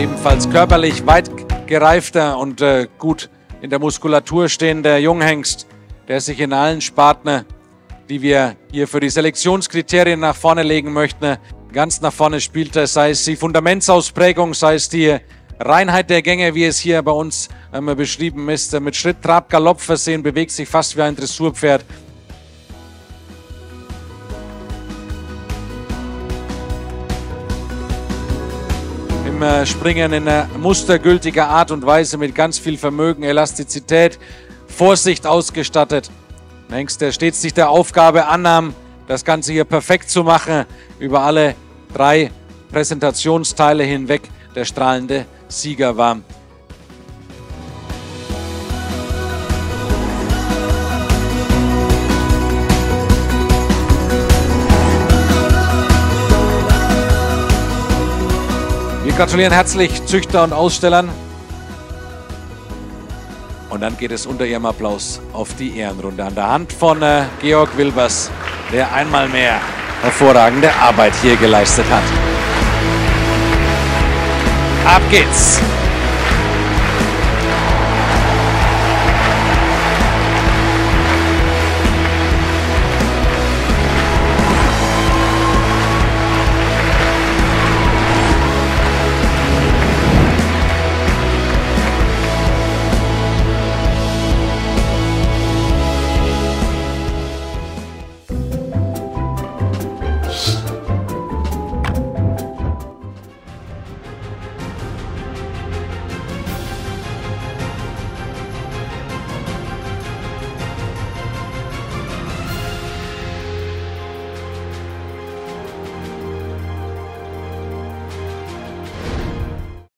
ebenfalls körperlich weit gereifter und äh, gut in der Muskulatur stehender Junghengst, der sich in allen Sparten, die wir hier für die Selektionskriterien nach vorne legen möchten, ganz nach vorne spielt, sei es die Fundamentsausprägung, sei es die Reinheit der Gänge, wie es hier bei uns ähm, beschrieben ist, mit Schritt, Trab, Galopp versehen, bewegt sich fast wie ein Dressurpferd. Im Springen in äh, mustergültiger Art und Weise mit ganz viel Vermögen, Elastizität, Vorsicht ausgestattet. Hengst, der stets sich der Aufgabe annahm, das Ganze hier perfekt zu machen, über alle drei Präsentationsteile hinweg der strahlende Sieger war. Wir gratulieren herzlich Züchter und Ausstellern. Und dann geht es unter ihrem Applaus auf die Ehrenrunde an der Hand von äh, Georg Wilbers, der einmal mehr hervorragende Arbeit hier geleistet hat. Ab geht's!